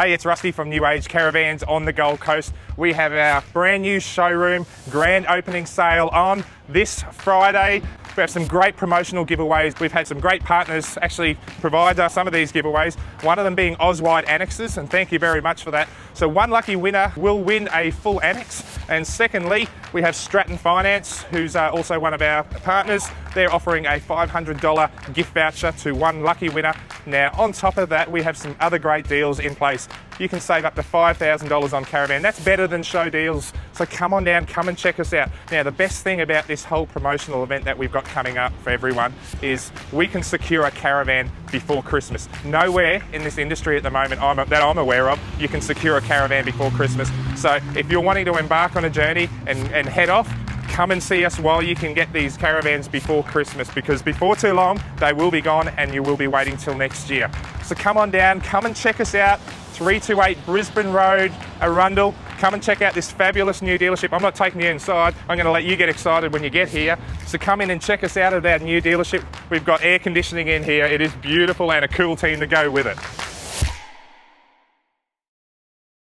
Hey, it's Rusty from New Age Caravans on the Gold Coast. We have our brand new showroom grand opening sale on this Friday. We have some great promotional giveaways. We've had some great partners actually provide us some of these giveaways. One of them being Auswide Annexes, and thank you very much for that. So one lucky winner will win a full annex. And secondly, we have Stratton Finance, who's uh, also one of our partners. They're offering a $500 gift voucher to one lucky winner. Now, on top of that, we have some other great deals in place. You can save up to $5,000 on Caravan. That's better than show deals. So come on down, come and check us out. Now, the best thing about this whole promotional event that we've got coming up for everyone is we can secure a caravan before Christmas. Nowhere in this industry at the moment I'm, that I'm aware of, you can secure a caravan before Christmas. So if you're wanting to embark on a journey and, and head off, come and see us while you can get these caravans before Christmas because before too long they will be gone and you will be waiting till next year. So come on down, come and check us out. 328 Brisbane Road, uh, Arundel. Come and check out this fabulous new dealership. I'm not taking you inside. I'm going to let you get excited when you get here. So come in and check us out at our new dealership. We've got air conditioning in here. It is beautiful and a cool team to go with it.